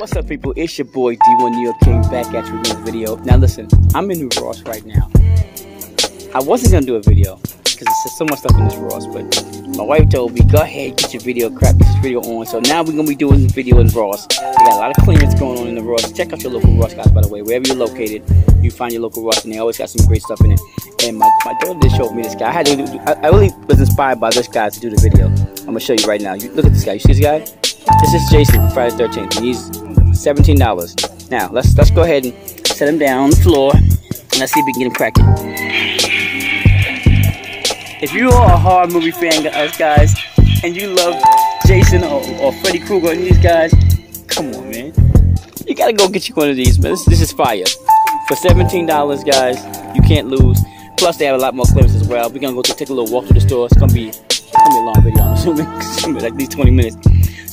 What's up, people? It's your boy D1 New York King back at you with another video. Now, listen, I'm in New Ross right now. I wasn't gonna do a video because there's so much stuff in this Ross, but my wife told me, go ahead, get your video crap, get this video on. So now we're gonna be doing this video in Ross. We got a lot of clearance going on in the Ross. Check out your local Ross, guys, by the way. Wherever you're located, you find your local Ross, and they always got some great stuff in it. And my, my daughter just showed me this guy. I had to do, I, I really was inspired by this guy to do the video. I'm gonna show you right now. You look at this guy. You see this guy? This is Jason from Friday 13th, and he's $17. Now, let's let's go ahead and set them down on the floor, and let's see if we can get them cracking. If you are a horror movie fan, guys, guys, and you love Jason or, or Freddy Krueger and these guys, come on, man. You gotta go get you one of these, man. This, this is fire. For $17, guys, you can't lose. Plus, they have a lot more clips as well. We're gonna go take a little walk through the store. It's gonna be, it's gonna be a long video, I'm assuming. Like these 20 minutes.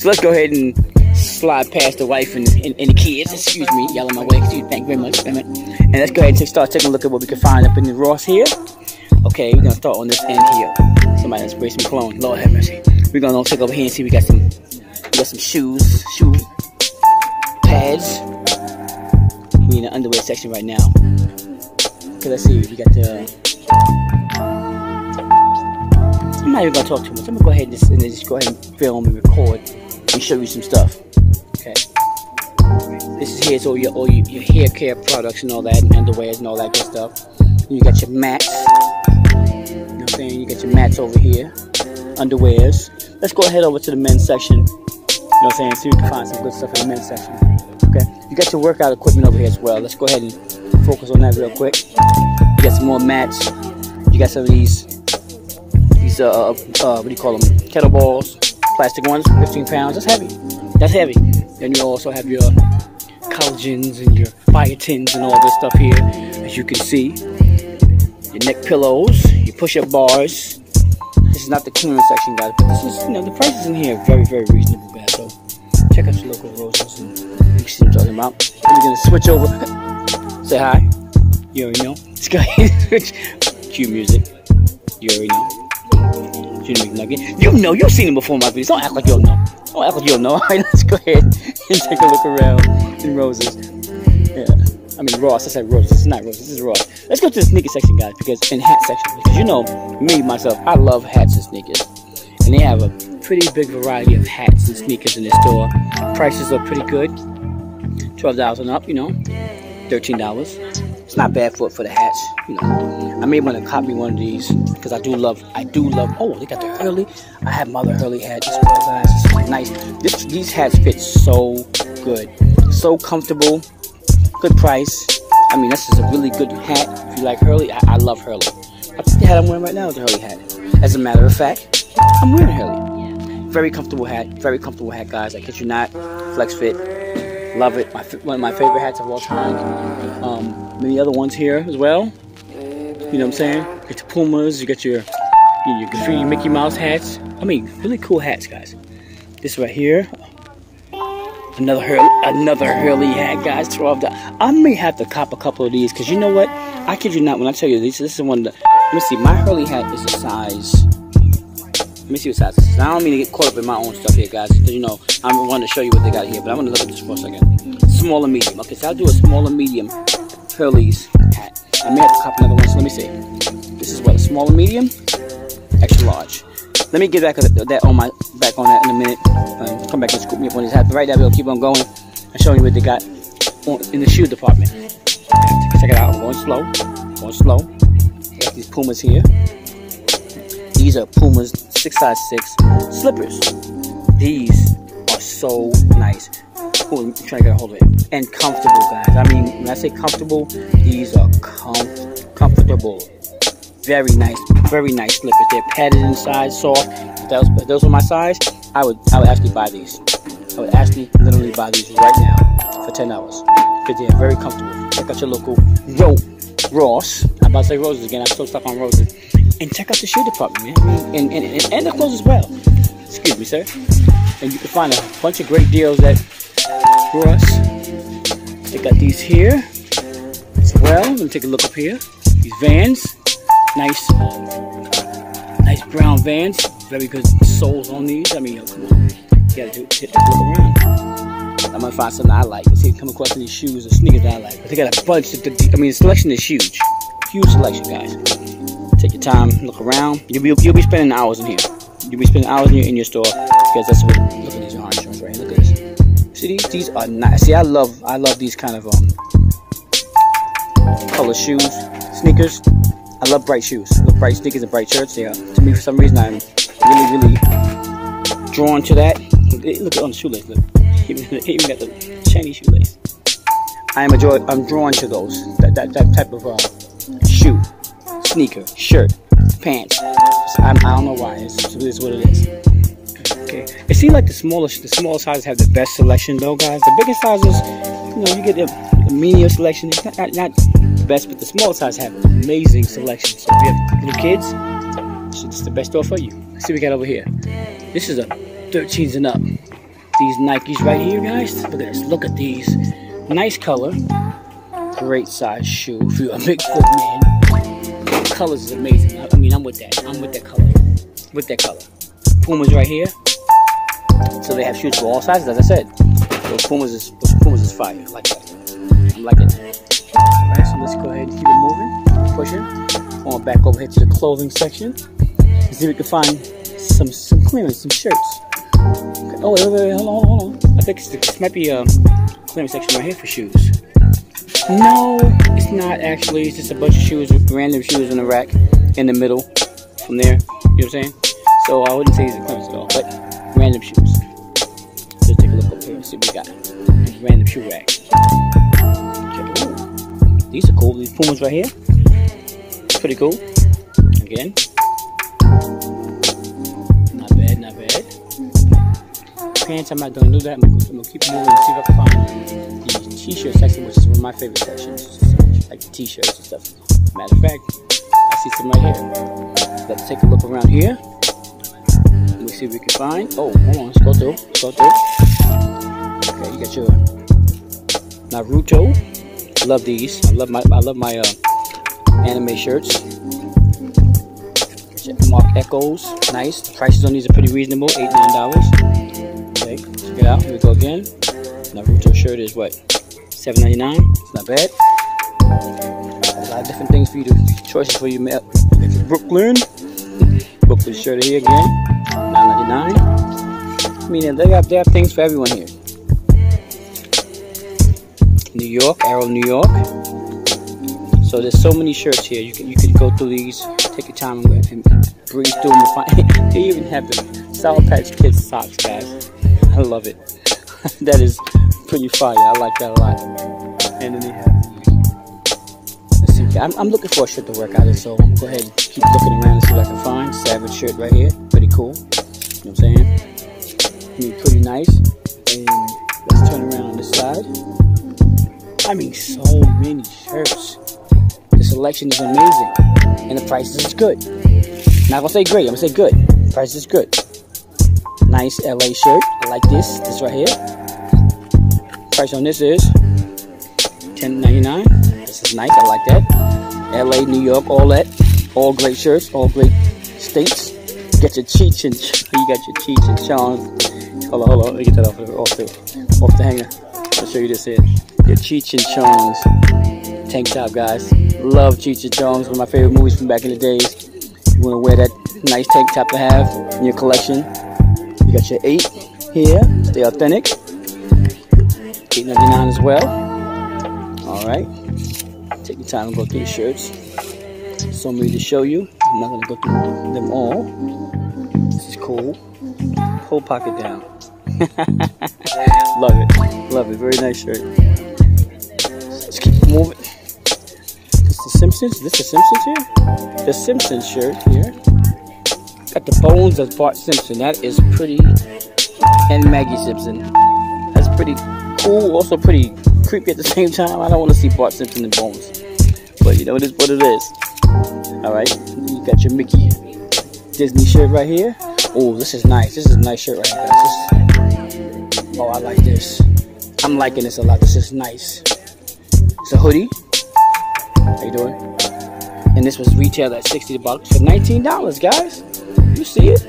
So let's go ahead and slide past the wife and, and, and the kids. Excuse me, yelling my way. Excuse, me, thank you very much. And let's go ahead and start taking a look at what we can find up in the Ross here. Okay, we're gonna start on this end here. Somebody that's sprayed some cologne. Lord have mercy. We're gonna take over here and see we got some we got some shoes, shoe pads. We in the underwear section right now. Okay, let's see. We got the I'm not even gonna talk too much. I'm gonna go ahead and just, and just go ahead and film and record and show you some stuff. Okay. This is here's all your all your, your hair care products and all that, and underwears and all that good stuff. You got your mats. You know what I'm saying? You got your mats over here. Underwears. Let's go ahead over to the men's section. You know what I'm saying? See if we can find some good stuff in the men's section. Okay. You got your workout equipment over here as well. Let's go ahead and focus on that real quick. You got some more mats. You got some of these these uh, uh, uh what do you call them? Kettlebells, plastic ones, 15 pounds. That's heavy. That's heavy. Then you also have your collagens and your biotins and all this stuff here, as you can see. Your neck pillows, your push-up bars. This is not the clearance section, guys, but this is, you know, the prices in here are very, very reasonable, guys. So check out your local Roses and you see what I'm talking about. We're gonna switch over. Say hi. You already know. Go switch. Cue music. You already know. You know, you've seen him before in my videos. Don't act like you don't know. Don't act like you don't know. Alright, let's go ahead and take a look around in Roses. Yeah. I mean Ross, I said Roses. Is not Roses, this is Ross. Let's go to the sneaker section, guys, because in hat section. Because you know, me, myself, I love hats and sneakers. And they have a pretty big variety of hats and sneakers in this store. Prices are pretty good. $12 and up, you know. $13 it's not bad for for the hats. You know, I may want to copy one of these because I do love. I do love. Oh, they got the Hurley. I have my other Hurley hat guys. Nice. This, these hats fit so good, so comfortable, good price. I mean, this is a really good hat. If you like Hurley, I, I love Hurley. I think the hat I'm wearing right now is a Hurley hat. As a matter of fact, I'm wearing Hurley. Very comfortable hat. Very comfortable hat, guys. I kid you not. Flex fit. Love it. My, one of my favorite hats of all time. Um, many other ones here as well. You know what I'm saying? You got your Pumas, you got your, your graffiti Mickey Mouse hats. I mean, really cool hats, guys. This right here. Another Hurley, another Hurley hat, guys. Twelve. I may have to cop a couple of these because you know what? I kid you not. When I tell you this, this is one. Of the, let me see. My Hurley hat is a size. Let me see what size this is. I don't mean to get caught up in my own stuff here, guys, because you know I'm wanting to show you what they got here, but I'm gonna look at this for a second. Small and medium. Okay, so I'll do a small and medium Hat. I may have to cop another one. So let me see. This is what small and medium, extra large. Let me get back that on my back on that in a minute. Um, come back and scoop me up on these hats. But right now we'll keep on going and showing you what they got in the shoe department. Check it out. I'm going slow. Going slow. got these Pumas here. These are Pumas 6 size 6 slippers. These are so nice. Oh, I'm trying to get a hold of it. And comfortable, guys. I mean, when I say comfortable, these are com comfortable. Very nice, very nice slippers. They're padded inside, soft. If, was, if those were my size, I would I would actually buy these. I would actually literally buy these right now for ten dollars because they're very comfortable. Check out your local Ro Ross. I'm about to say roses again. I'm still stuck on roses. And check out the shoe department, man. And, and, and, and the clothes as well. Excuse me, sir. And you can find a bunch of great deals at Ross. They got these here as well. Let me take a look up here. These vans. Nice, nice brown vans. Very good soles on these. I mean, come on. You gotta do, hit, look around. I'm gonna find something I like. Let's See, come across any shoes or sneakers I like. But they got a bunch. Of, I mean, the selection is huge. Huge selection, guys. Take your time, look around. You'll be you'll be spending hours in here. You'll be spending hours in your in your store because that's what. Look at These? These are nice. See, I love I love these kind of um color shoes, sneakers. I love bright shoes. I love bright sneakers and bright shirts. Yeah. To me, for some reason, I'm really really drawn to that. Look at on the shoelace. Look, even, even got the shiny shoelace. I am a joy. I'm drawn to those. That that, that type of uh, shoe, sneaker, shirt, pants. I'm, I do not know why. It's, it is what it is. Okay. It seems like the smallest the smaller sizes have the best selection though, guys. The bigger sizes, you know, you get the, the selection. It's not, not, not best, but the small size have amazing selection. So if you have little kids, it's the best store for you. Let's see what we got over here. This is a 13s and up. These Nikes right here, guys. Look at this. Look at these. Nice color. Great size shoe if you're a big foot man. Colors is amazing. I mean, I'm with that. I'm with that color. With that color. Pumas right here. So they have shoes for all sizes, as I said. Those Pumas is those Pumas is fire. I like that. I'm liking it. Alright, so let's go ahead and keep it moving. Pushing. On back over here to the clothing section. See if we can find some some clearance, some shirts. Oh, wait, wait, wait, hold on, hold on. I think this might be a clearance section right here for shoes. No, it's not actually. It's just a bunch of shoes, random shoes in the rack in the middle. From there, you know what I'm saying? So I wouldn't say it's a clearance at all, but see what we got. Random shoe rack. These are cool. These Pumas right here. Pretty cool. Again, Not bad, not bad. pants, I'm not gonna do that. I'm I'm gonna keep moving and see if I can find the t-shirt section, which is one of my favorite sections, like the t-shirts and stuff. Matter of fact, I see some right here. Let's take a look around here. Let me see if we can find. Oh, hold on, let's go through. Let's go through. You your Naruto. Love these. I love my I love my uh, anime shirts. Marc Eckos, nice. The prices on these are pretty reasonable, eight nine dollars. Okay, check it out. Here we go again. Naruto shirt is what? $7.99. It's not bad. A lot of different things for you to choices for you. Brooklyn, Brooklyn shirt here again. $9.99. I mean, they have, they have things for everyone here. New York, Arrow, New York. So there's so many shirts here. You can you can go through these, take your time and, and through them. And find, they even have the Sour Patch Kids socks, guys. I love it. that is pretty fire. I like that a lot. And then they have. I'm, I'm looking for a shirt to work out in, so I'm go ahead and keep looking around and see what I can find. Savage shirt right here, pretty cool. You know what I'm saying? Pretty nice. And let's turn around on this side. I mean, so many shirts. The selection is amazing, and the prices is good. Not gonna say great. I'm gonna say good. Price is good. Nice LA shirt. I like this. This right here. Price on this is $10.99. This is nice. I like that. LA, New York, all that. All great shirts. All great states. Get your Cheech and you got your Cheech and Chong. Hold on, hold on. Let me get that off off the, off the hanger. I'll show you this here. Your Cheech and Chong's tank top, guys. Love Cheech and Chong's. One of my favorite movies from back in the days. You want to wear that nice tank top to have in your collection. You got your 8 here, stay authentic. 8.99 as well. Alright. Take your time and go through the shirts. So many to show you. I'm not gonna go through them all. This is cool. Pull pocket down. Love it. Love it. Very nice shirt. Keep moving. This the Simpsons? This the Simpsons here? The Simpsons shirt here. Got the bones of Bart Simpson. That is pretty. And Maggie Simpson. That's pretty cool. Also pretty creepy at the same time. I don't want to see Bart Simpson and bones. But you know, it is what it is. Alright. You got your Mickey Disney shirt right here. Oh, this is nice. This is a nice shirt right here, guys. oh, I like this. I'm liking this a lot. This is nice. It's a hoodie. How you doing? And this was retailed at 60 bucks for $19, guys. You see it?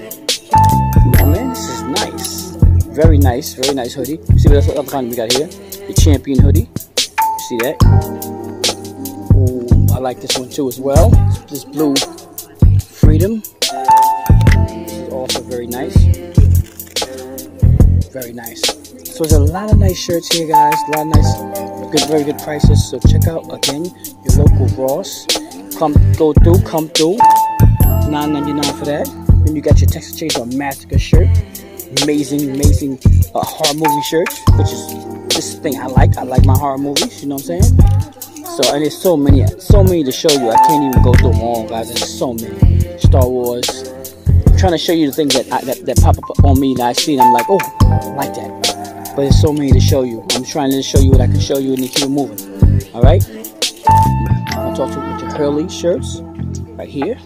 Man. This is nice. Very nice, very nice hoodie. See what other kind we got here? The champion hoodie. You See that? Ooh, I like this one too as well. This blue freedom. This is also very nice. Very nice. So there's a lot of nice shirts here, guys. A lot of nice, good, very good prices. So check out again your local Ross. Come, go through, come through. $9.99 for that. Then you got your Texas Chainsaw Massacre shirt. Amazing, amazing uh, horror movie shirt, which is this thing I like. I like my horror movies. You know what I'm saying? So and there's so many, so many to show you. I can't even go through them all, guys. There's so many. Star Wars. Trying to show you the things that I, that, that pop up on me that I see, and I'm like, oh, I like that. But there's so many to show you. I'm trying to show you what I can show you, and keep it moving. All right. I'm talk to you with your Hurley shirts right here.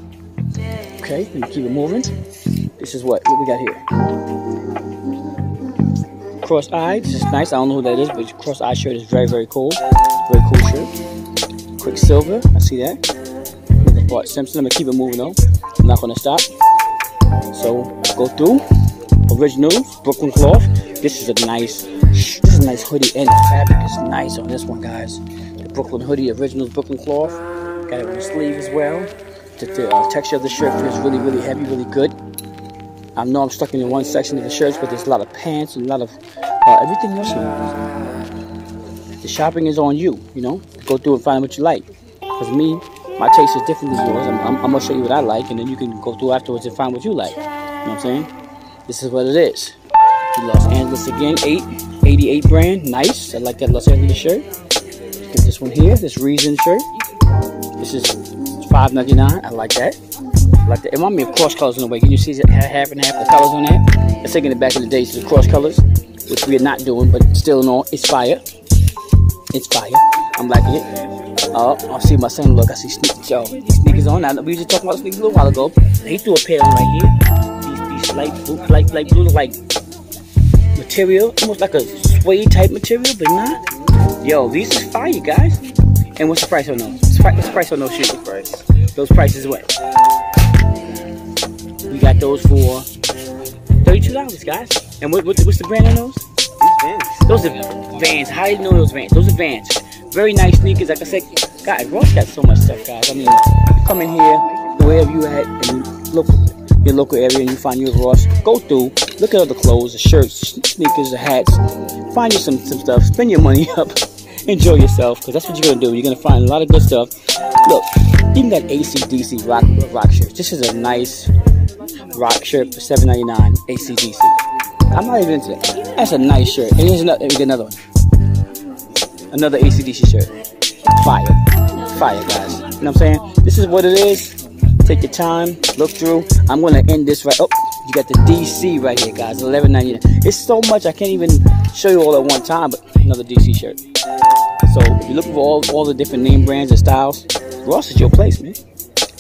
Okay, me keep it moving. This is what, what we got here. Cross-eyed, this is nice. I don't know who that is, but cross-eyed shirt is very, very cool. Very cool shirt. Quiksilver, I see that. Bart Simpson, I'm gonna keep it moving though. I'm not gonna stop. So go through. Originals, Brooklyn cloth. This is a nice, this is a nice hoodie, and the fabric is nice on this one, guys. The Brooklyn hoodie, originals, Brooklyn cloth. Got it on the sleeve as well. The, the uh, texture of the shirt feels really, really heavy, really good. I know I'm stuck in one section of the shirts, but there's a lot of pants and a lot of uh, everything else. The shopping is on you, you know. Go through and find what you like. Because me, my taste is different than yours. I'm, I'm, I'm, gonna show you what I like, and then you can go through afterwards and find what you like. You know what I'm saying? This is what it is. Los Angeles again, 888 brand, nice. I like that Los Angeles shirt. Get this one here, this Reason shirt. This is $5.99. I like that. I like that. It reminds me of cross colors in a way. Can you see half and half the colors on that? Let's take it back in the days, the cross colors, which we are not doing, but still in all, it's fire. It's fire. I'm liking it. Oh, I see my son look. I see sneakers. Yo, sneakers on. Now, we were just talking about sneakers a little while ago. He threw a pair on right here. These, these light blue, light, light blue, like material, almost like a suede type material, but not. Yo, these is fire, guys. And what's the price on those? What's the price on those shoes? Price. Those prices what? We got those for thirty-two dollars, guys. And what, what, what's the brand on those? These Vans. Those are Vans. How do you know those Vans? Those are Vans. Very nice sneakers. Like I said, guys, Ross got so much stuff, guys. I mean, come in here, wherever you at, and look your local area and you find your Ross, go through, look at all the clothes, the shirts, sneakers, the hats, find you some, some stuff, spend your money up enjoy yourself because that's what you're gonna do. You're gonna find a lot of good stuff. Look, even that ACDC rock rock shirt. This is a nice rock shirt for $7.99 ACDC. I'm not even into that. That's a nice shirt. And here's another, get another one. Another ACDC shirt. Fire. Fire, guys. You know what I'm saying? This is what it is. Take your time, look through. I'm gonna end this right. Oh, you got the DC right here, guys. $11.99. It's so much I can't even show you all at one time, but another DC shirt. So if you're looking for all, all the different name brands and styles, Ross is your place, man.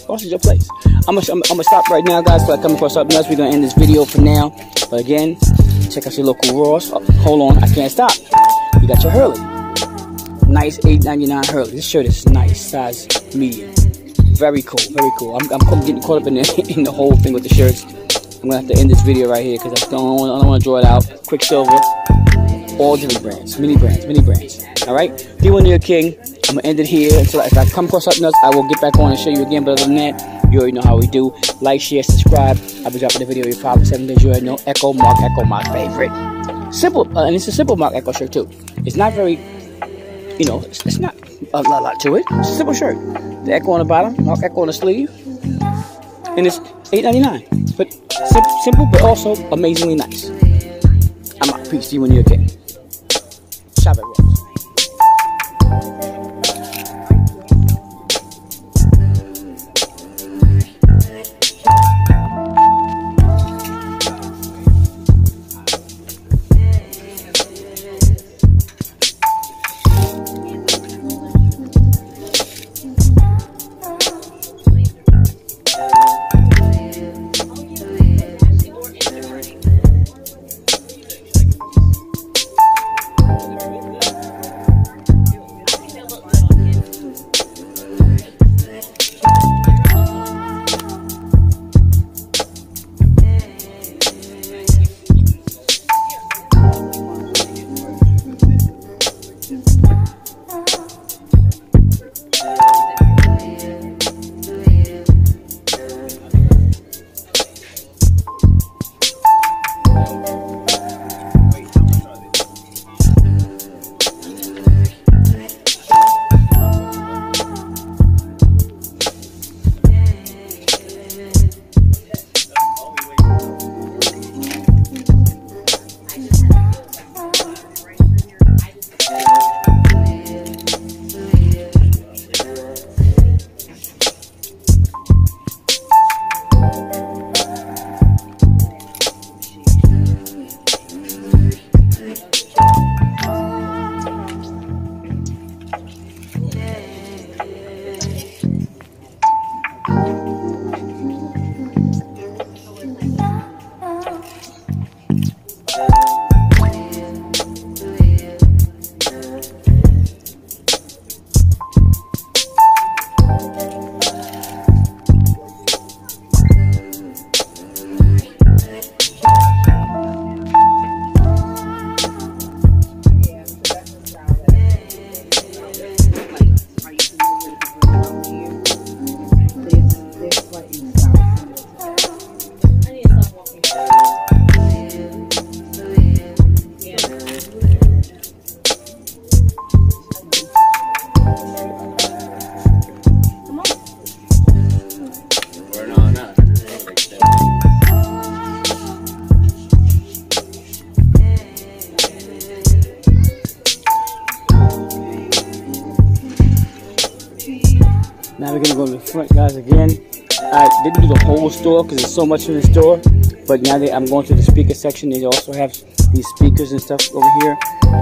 Ross is your place. I'm gonna, I'm, gonna stop right now, guys. I come across something else. We're gonna end this video for now. But again, check out your local Ross. Oh, hold on, I can't stop. You got your Hurley. Nice $8.99 Hurley. This shirt is nice, size medium. Very cool, very cool. I'm, I'm getting caught up in the, in the whole thing with the shirts. I'm gonna have to end this video right here because I don't, I don't want to draw it out. Quiksilver all different brands, mini brands, mini brands. All right, D1 Near King. I'm gonna end it here until if I come across something else, I will get back on and show you again. But other than that, you already know how we do. Like, share, subscribe. I'll be dropping the video every five or seven days. You already know. Ecko Marc Ecko, my favorite. Simple, uh, and it's a simple Marc Ecko shirt too. It's not very, you know, it's, it's not a lot, lot to it. It's a simple shirt. The Ecko on the bottom, Ecko on the sleeve, and it's $8.99. But sim simple, but also amazingly nice. I'm out. Peace. See you when you're a. Chávez. Now we're so much in the store. But now that I'm going to the speaker section, they also have these speakers and stuff over here.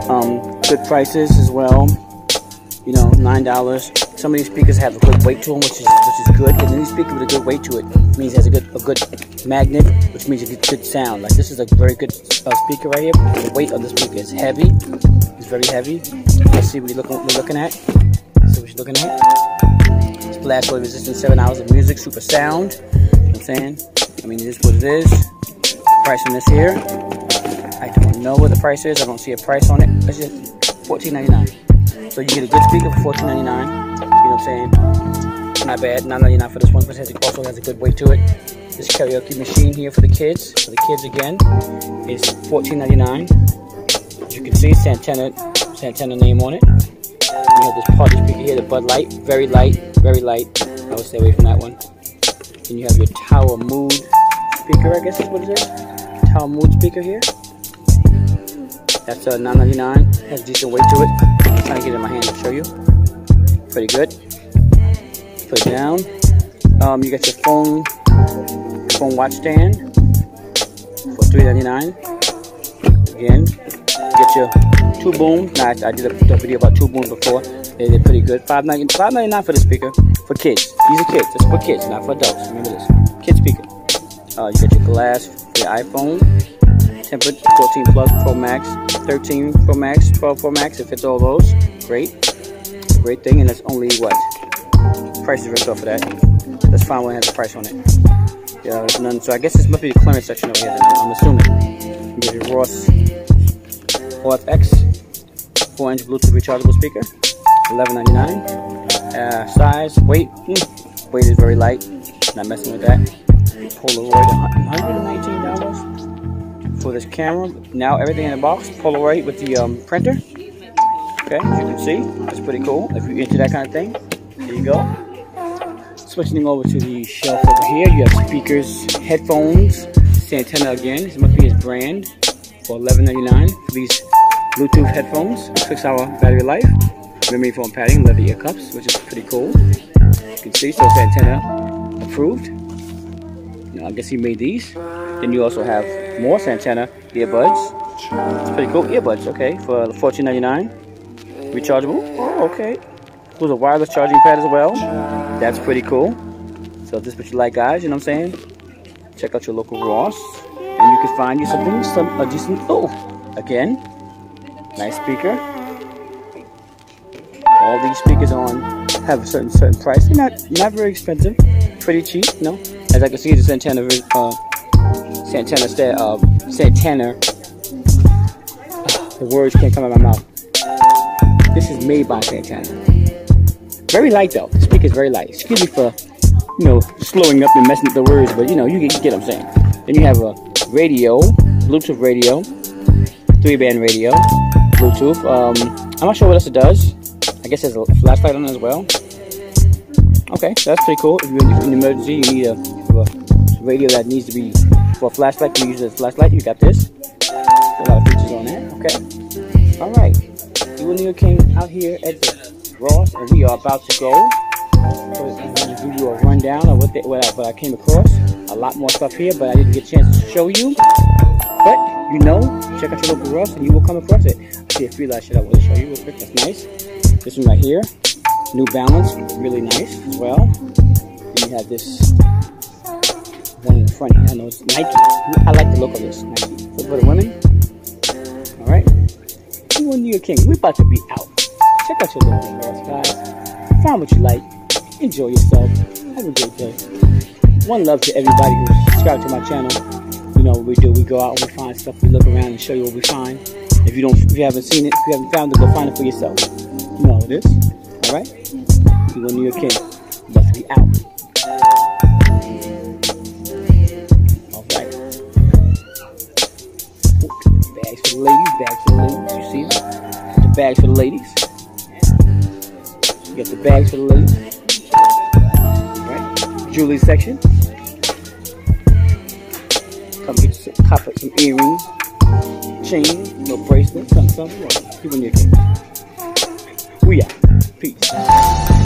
Um, good prices as well. You know, nine dollars. Some of these speakers have a good weight to them, which is which is good. And any speaker with a good weight to it means it has a good a good magnet, which means it gets good sound. Like this is a very good uh, speaker right here. The weight of the speaker is heavy. It's very heavy. Let's see what you're looking, we're looking at. See what you're looking at. It's blast wave seven hours of music, super sound. I'm saying? I mean, it is what it is. Price on this here. I don't know what the price is. I don't see a price on it. It's just $14.99. So you get a good speaker for $14.99. You know what I'm saying? Not bad. $9.99 for this one, but it also has a good weight to it. This karaoke machine here for the kids. For the kids again, is $14.99. As you can see, Santana, Santana name on it. You have this party speaker here, the Bud Light. Very light, very light. I would stay away from that one. Then you have your Tower Mood speaker, I guess is what it is. Tower Mood speaker here. That's a uh, 9.99. Has decent weight to it. I'm trying to get it in my hand to show you. Pretty good. Put it down. Um, you got your phone phone watch stand for $3.99. Again, get your two booms. Now, I, did a, a, video about two booms before. They, they're pretty good. $5.99 for the speaker for kids. These are kids. Is for kids, not for adults. Remember this. Kid speaker. Uh, you got your glass your iPhone. Tempered 14 Plus Pro Max, 13 Pro Max, 12 Pro Max. It fits all those. Great. Great thing. And that's only what? Price is ripped off of that. Let's find that has a price on it. Yeah, there's none. So I guess this must be the clearance section over here. I'm assuming. You get your Ross OFX 4 inch Bluetooth rechargeable speaker. $11.99. Uh, size, weight. Hmm, weight is very light. Not messing with that. Polaroid, $119 for this camera. Now everything in the box. Polaroid with the um, printer. Okay, as you can see, that's pretty cool. If you're into that kind of thing, there you go. Switching over to the shelf over here, you have speakers, headphones, Santana again. This must be his brand for $11.99 for these Bluetooth headphones. Six hour battery life. Memory foam padding, leather ear cups, which is pretty cool. You can see, so it's Santana approved. Now, I guess he made these. Then you also have more Santana earbuds. It's pretty cool. Earbuds, okay, for $14.99. Rechargeable. Oh, okay. There's a wireless charging pad as well. That's pretty cool. So if this is what you like, guys, you know what I'm saying? Check out your local Ross. And you can find you something, some a decent, oh, again, nice speaker. All these speakers on have a certain certain price. They're not not very expensive, pretty cheap, you know. As I can see, the Santana, uh, Santana, uh, Santana. the words can't come out of my mouth. This is made by Santana. Very light though. The speaker's very light. Excuse me for, you know, slowing up and messing up the words, but you know, you get, you get what I'm saying. Then you have a radio, Bluetooth radio, three band radio, Bluetooth. Um, I'm not sure what else it does. Guess there's a flashlight on it as well. Okay, that's pretty cool. If you're in an emergency, you need a, radio that needs to be for a flashlight. You use a flashlight. You got this. A lot of features on that. Okay. All right. You New King out here at the Ross, and we are about to go. So I'm going to give you a rundown of what, the, what, I, what I came across. A lot more stuff here, but I didn't get a chance to show you. But you know, check out your local Ross, and you will come across it. I see a free light shit I want to show you real quick. That's nice. This one right here, New Balance, really nice as well. And you have this one in the front. I know Nike. I like the look of this Nike. So for the women, all right. You and you king. We're about to be out. Check out your little girls, guys. Find what you like. Enjoy yourself. Have a great day. One love to everybody who subscribed to my channel. You know what we do. We go out and we find stuff. We look around and show you what we find. If you don't, if you haven't seen it, if you haven't found it, go find it for yourself. Know how it is. All right. You go New York King. Be out. All right. Bags for the ladies. Bags for the ladies. You see them? The bags for the ladies. You got the bags for the ladies. Right? Jewelry section. Come get some, copper, some earrings, chain, no bracelet, something, something. People need to. We. Peace.